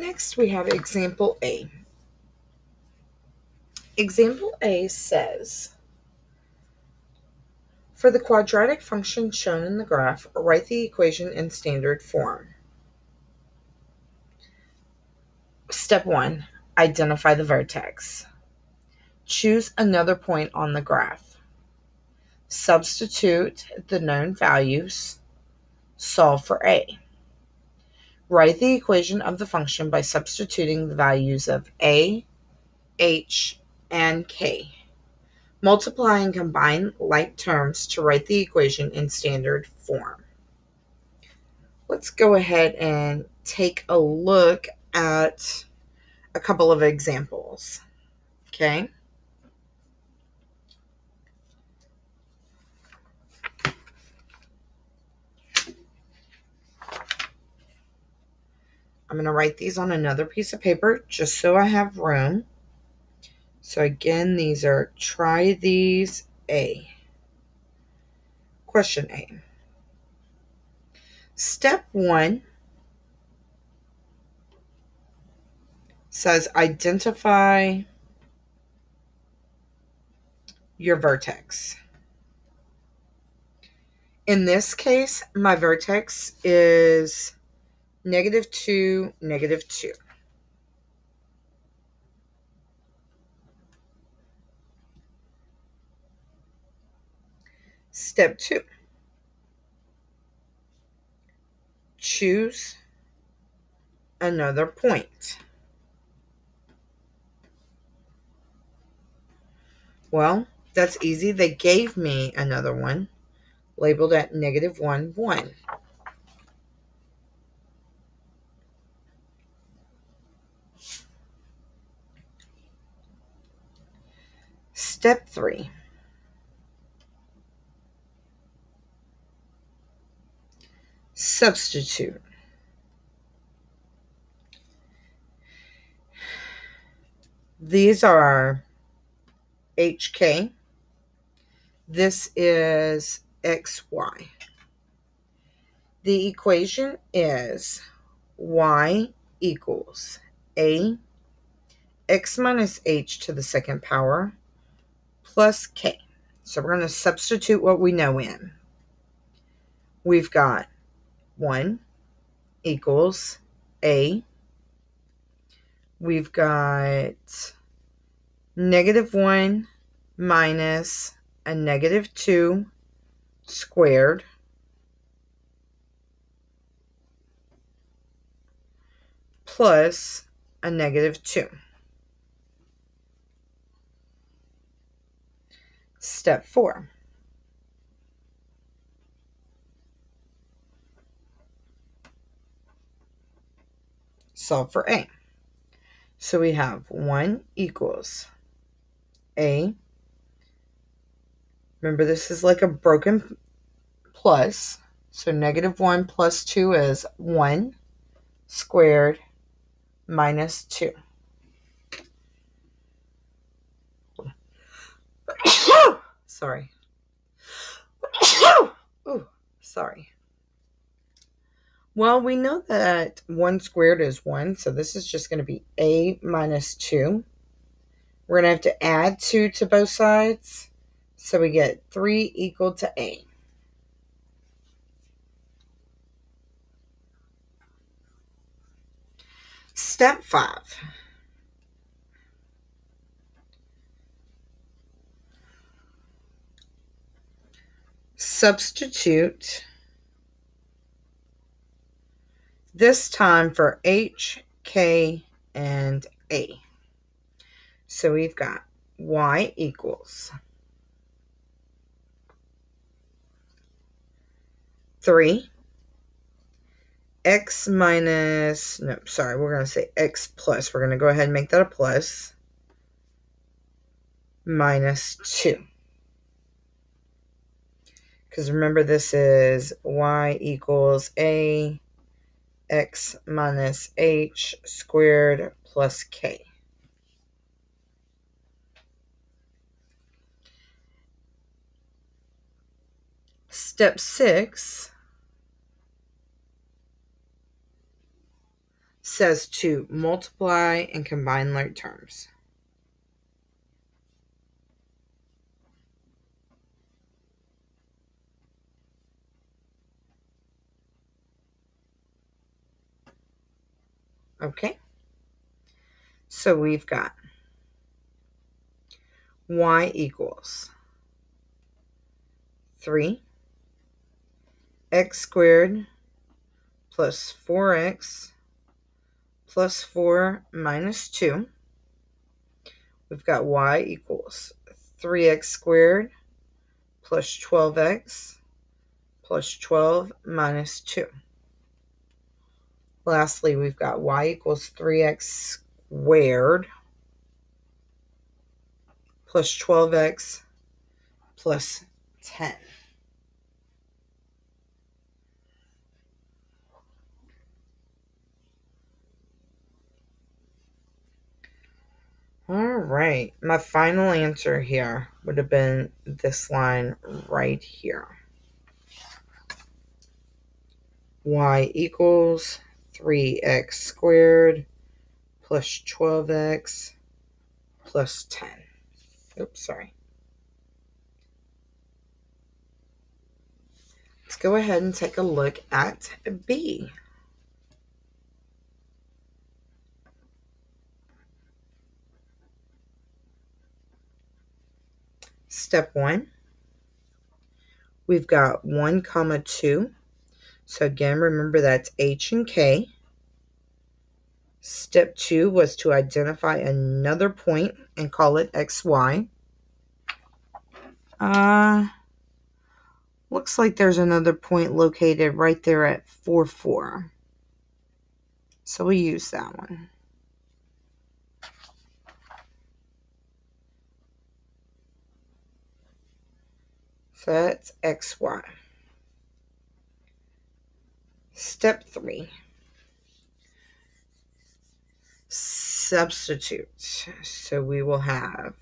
Next, we have example A. Example A says, for the quadratic function shown in the graph, write the equation in standard form. Step 1. Identify the vertex. Choose another point on the graph. Substitute the known values. Solve for A. Write the equation of the function by substituting the values of A, H, and K. Multiply and combine like terms to write the equation in standard form. Let's go ahead and take a look at a couple of examples. Okay. I'm going to write these on another piece of paper just so I have room. So again, these are try these A. Question A. Step one says identify your vertex. In this case, my vertex is negative 2, negative 2. Step 2. Choose another point. Well, that's easy. They gave me another one labeled at negative 1, 1. Step 3. Substitute. These are HK. This is XY. The equation is y equals a x minus h to the second power plus k. So we're going to substitute what we know in. We've got 1 equals a. We've got negative 1 minus a negative 2 squared plus a negative 2. Step 4. Solve for A. So we have 1 equals A. Remember, this is like a broken plus. So negative 1 plus 2 is 1 squared minus 2. Sorry. Ooh, sorry. Well, we know that 1 squared is 1, so this is just going to be a minus 2. We're going to have to add 2 to both sides, so we get 3 equal to a. Step 5. Substitute this time for H, K, and A. So we've got Y equals 3 x minus, no, sorry, we're going to say x plus. We're going to go ahead and make that a Minus 2. Because remember, this is y equals a x minus h squared plus k. Step 6 says to multiply and combine like terms. Okay. So we've got y equals 3 x squared plus 4x plus 4 minus 2. We've got y equals 3x squared plus 12x plus 12 minus 2. Lastly, we've got y equals 3x squared plus 12x plus 10. All right, my final answer here would have been this line right here. y equals 3x squared plus 12x plus 10. Oops, sorry. Let's go ahead and take a look at B. Step 1, we've got 1 comma 2. So again, remember that's H and K. Step 2 was to identify another point and call it XY. Uh, looks like there's another point located right there at 4, 4. So we use that one. So that's XY. Step 3. Substitute. So we will have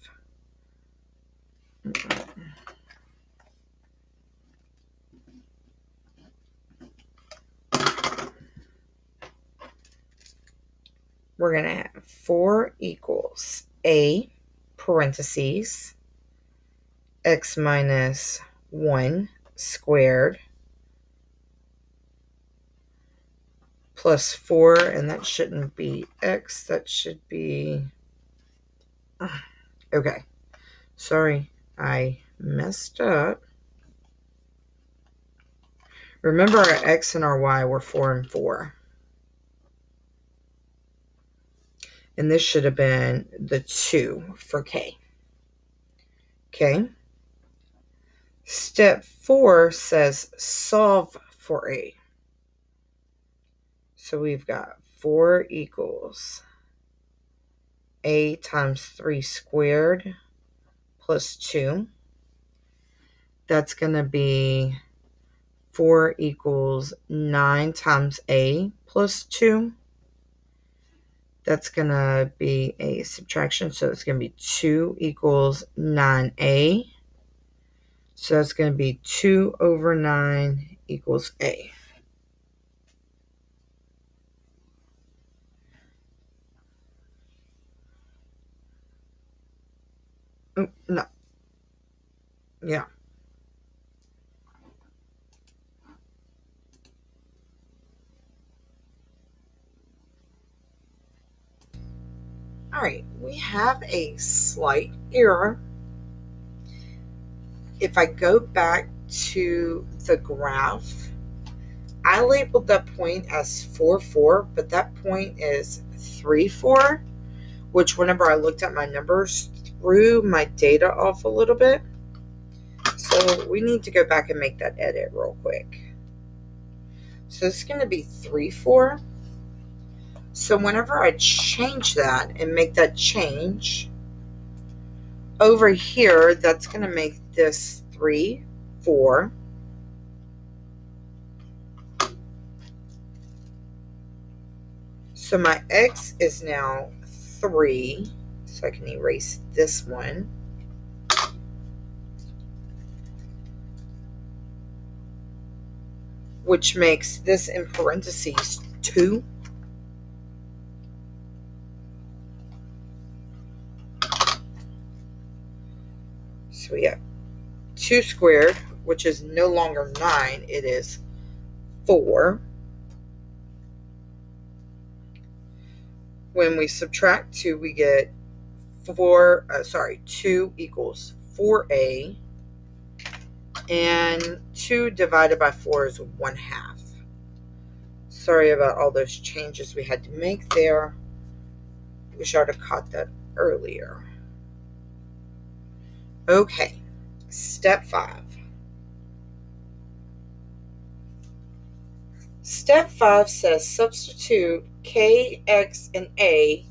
we're going to have 4 equals A parentheses x minus 1 squared plus 4, and that shouldn't be x, that should be... Okay, sorry, I messed up. Remember our x and our y were 4 and 4. And this should have been the 2 for k. Okay. Step 4 says solve for a. So we've got 4 equals a times 3 squared plus 2. That's going to be 4 equals 9 times a plus 2 that's going to be a subtraction. So it's going to be 2 equals 9a. So that's going to be 2 over 9 equals a. Oh, no. Yeah. All right, we have a slight error. If I go back to the graph, I labeled that point as 4, 4, but that point is 3, 4, which whenever I looked at my numbers, threw my data off a little bit. So we need to go back and make that edit real quick. So it's going to be 3, 4. So whenever I change that and make that change, over here, that's going to make this 3, 4. So my x is now 3, so I can erase this one. Which makes this in parentheses 2. So we have 2 squared, which is no longer 9, it is 4. When we subtract 2, we get 4, uh, sorry, 2 equals 4a. And 2 divided by 4 is 1 half. Sorry about all those changes we had to make there. Wish I'd have caught that earlier. Okay, step 5. Step 5 says substitute k, x, and a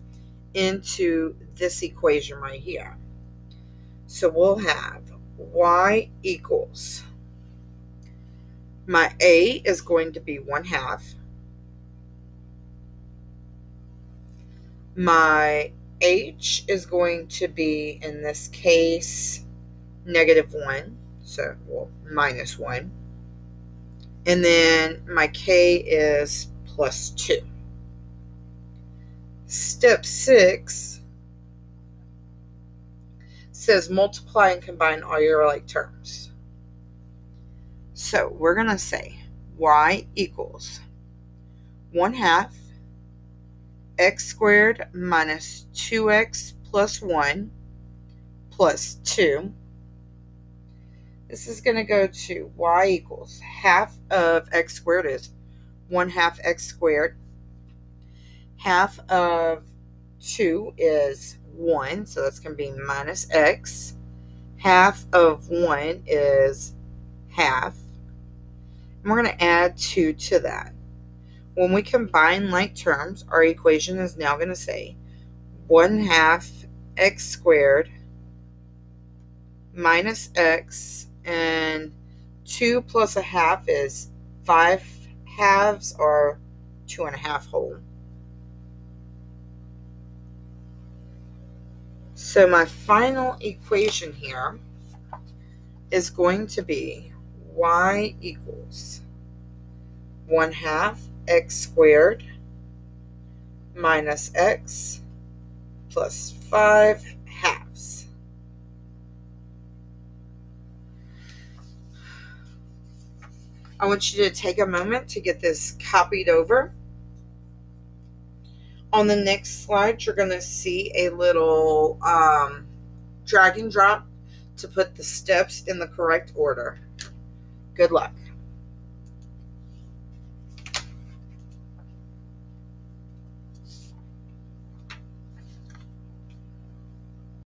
into this equation right here. So we'll have y equals, my a is going to be 1 half, my h is going to be, in this case, negative 1, so well, minus 1. And then my k is plus 2. Step 6 says multiply and combine all your like terms. So we're going to say y equals 1 half x squared minus 2x plus 1 plus 2. This is going to go to y equals half of x squared is 1 half x squared. Half of 2 is 1, so that's going to be minus x. Half of 1 is half. And we're going to add 2 to that. When we combine like terms, our equation is now going to say 1 half x squared minus x and 2 plus a half is 5 halves or 2 and a half whole. So my final equation here is going to be y equals 1 half x squared minus x plus 5 halves. I want you to take a moment to get this copied over. On the next slide, you're going to see a little um, drag and drop to put the steps in the correct order. Good luck.